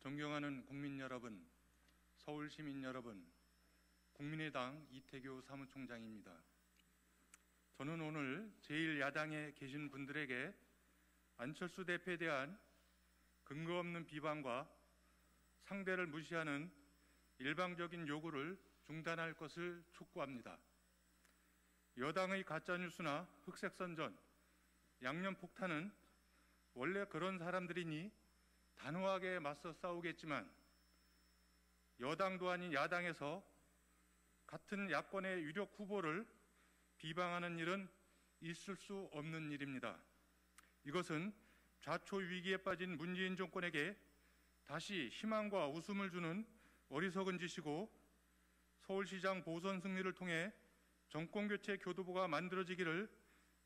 존경하는 국민 여러분, 서울 시민 여러분, 국민의당 이태규 사무총장입니다. 저는 오늘 제1야당에 계신 분들에게 안철수 대표에 대한 근거 없는 비방과 상대를 무시하는 일방적인 요구를 중단할 것을 촉구합니다. 여당의 가짜뉴스나 흑색선전, 양념폭탄은 원래 그런 사람들이니 단호하게 맞서 싸우겠지만 여당도 아닌 야당에서 같은 야권의 유력 후보를 비방하는 일은 있을 수 없는 일입니다. 이것은 좌초 위기에 빠진 문재인 정권에게 다시 희망과 웃음을 주는 어리석은 짓이고 서울시장 보선 승리를 통해 정권교체 교도부가 만들어지기를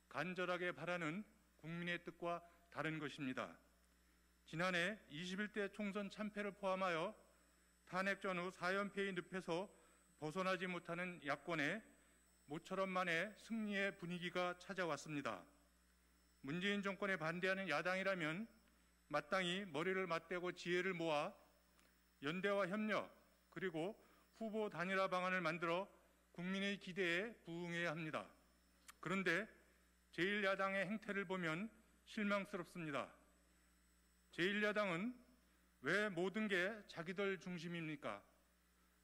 간절하게 바라는 국민의 뜻과 다른 것입니다. 지난해 21대 총선 참패를 포함하여 탄핵 전후 4연패의 늪에서 벗어나지 못하는 야권에 모처럼 만에 승리의 분위기가 찾아왔습니다. 문재인 정권에 반대하는 야당이라면 마땅히 머리를 맞대고 지혜를 모아 연대와 협력 그리고 후보 단일화 방안을 만들어 국민의 기대에 부응해야 합니다. 그런데 제1야당의 행태를 보면 실망스럽습니다. 제1야당은 왜 모든 게 자기들 중심입니까?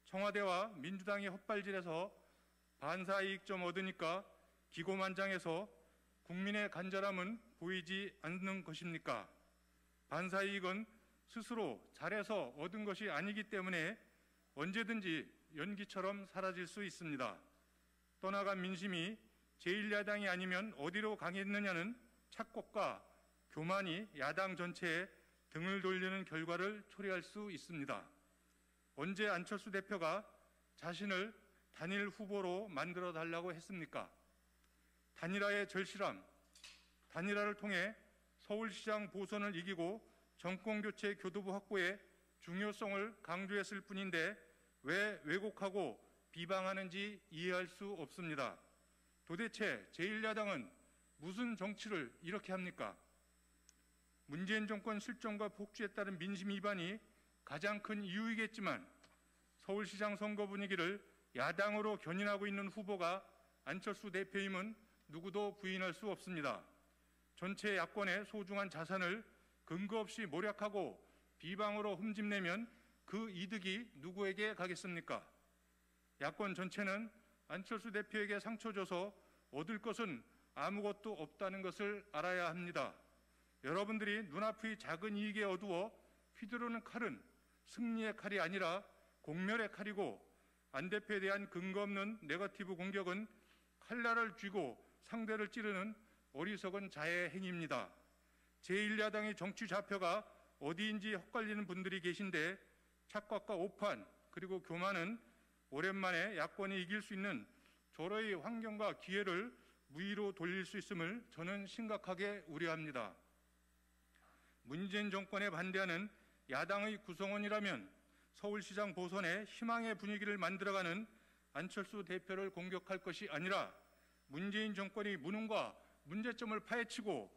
청와대와 민주당이 헛발질해서 반사 이익 좀 얻으니까 기고만장해서 국민의 간절함은 보이지 않는 것입니까? 반사 이익은 스스로 잘해서 얻은 것이 아니기 때문에 언제든지 연기처럼 사라질 수 있습니다. 떠나간 민심이 제1야당이 아니면 어디로 가겠느냐는 착곡과 교만이 야당 전체에 등을 돌리는 결과를 초래할 수 있습니다. 언제 안철수 대표가 자신을 단일 후보로 만들어 달라고 했습니까? 단일화의 절실함, 단일화를 통해 서울시장 보선을 이기고 정권교체 교도부 확보의 중요성을 강조했을 뿐인데 왜 왜곡하고 비방하는지 이해할 수 없습니다. 도대체 제1야당은 무슨 정치를 이렇게 합니까? 문재인 정권 실정과 폭주에 따른 민심 위반이 가장 큰 이유이겠지만 서울시장 선거 분위기를 야당으로 견인하고 있는 후보가 안철수 대표임은 누구도 부인할 수 없습니다. 전체 야권의 소중한 자산을 근거 없이 모략하고 비방으로 흠집내면 그 이득이 누구에게 가겠습니까? 야권 전체는 안철수 대표에게 상처 줘서 얻을 것은 아무것도 없다는 것을 알아야 합니다. 여러분들이 눈앞의 작은 이익에 어두워 휘두르는 칼은 승리의 칼이 아니라 공멸의 칼이고 안 대표에 대한 근거 없는 네거티브 공격은 칼날을 쥐고 상대를 찌르는 어리석은 자의 행위입니다. 제1야당의 정치 좌표가 어디인지 헛갈리는 분들이 계신데 착각과 오판 그리고 교만은 오랜만에 야권이 이길 수 있는 저러의 환경과 기회를 무의로 돌릴 수 있음을 저는 심각하게 우려합니다. 문재인 정권에 반대하는 야당의 구성원이라면 서울시장 보선에 희망의 분위기를 만들어가는 안철수 대표를 공격할 것이 아니라 문재인 정권이 무능과 문제점을 파헤치고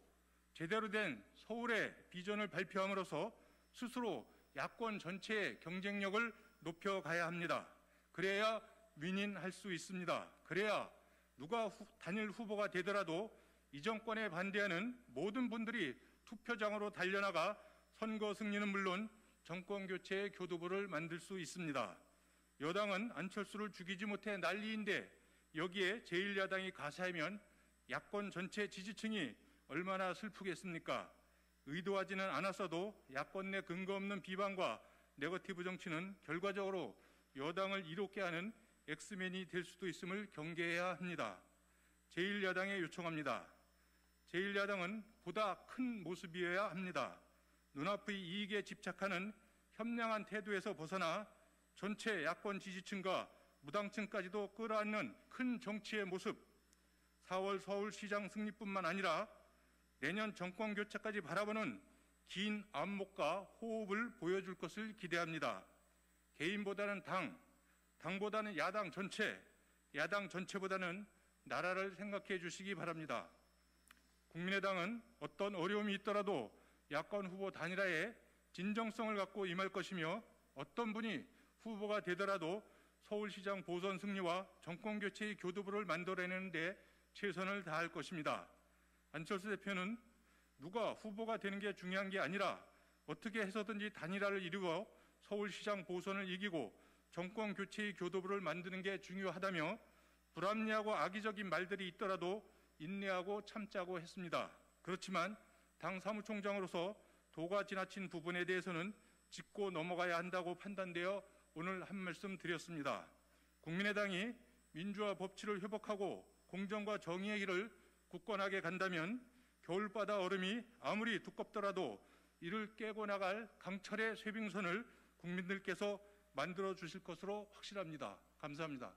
제대로 된 서울의 비전을 발표함으로써 스스로 야권 전체의 경쟁력을 높여가야 합니다. 그래야 윈인할 수 있습니다. 그래야 누가 후, 단일 후보가 되더라도 이 정권에 반대하는 모든 분들이 투표장으로 달려나가 선거 승리는 물론 정권 교체의 교도부를 만들 수 있습니다. 여당은 안철수를 죽이지 못해 난리인데 여기에 제1야당이 가세하면 야권 전체 지지층이 얼마나 슬프겠습니까? 의도하지는 않았어도 야권 내 근거 없는 비방과 네거티브 정치는 결과적으로 여당을 이롭게 하는 엑스맨이 될 수도 있음을 경계해야 합니다. 제1야당에 요청합니다. 제1야당은 보다 큰 모습이어야 합니다. 눈앞의 이익에 집착하는 현명한 태도에서 벗어나 전체 야권 지지층과 무당층까지도 끌어안는 큰 정치의 모습, 4월 서울시장 승리뿐만 아니라 내년 정권 교체까지 바라보는 긴 안목과 호흡을 보여줄 것을 기대합니다. 개인보다는 당, 당보다는 야당 전체, 야당 전체보다는 나라를 생각해 주시기 바랍니다. 국민의당은 어떤 어려움이 있더라도 야권 후보 단일화에 진정성을 갖고 임할 것이며 어떤 분이 후보가 되더라도 서울시장 보선 승리와 정권 교체의 교두보를 만들어내는 데 최선을 다할 것입니다. 안철수 대표는 누가 후보가 되는 게 중요한 게 아니라 어떻게 해서든지 단일화를 이루어 서울시장 보선을 이기고 정권 교체의 교도부를 만드는 게 중요하다며 불합리하고 악의적인 말들이 있더라도 인내하고 참자고 했습니다. 그렇지만 당 사무총장으로서 도가 지나친 부분에 대해서는 짚고 넘어가야 한다고 판단되어 오늘 한 말씀 드렸습니다. 국민의당이 민주화 법치를 회복하고 공정과 정의의 길을 굳건하게 간다면 겨울바다 얼음이 아무리 두껍더라도 이를 깨고 나갈 강철의 쇠빙선을 국민들께서 만들어 주실 것으로 확실합니다. 감사합니다.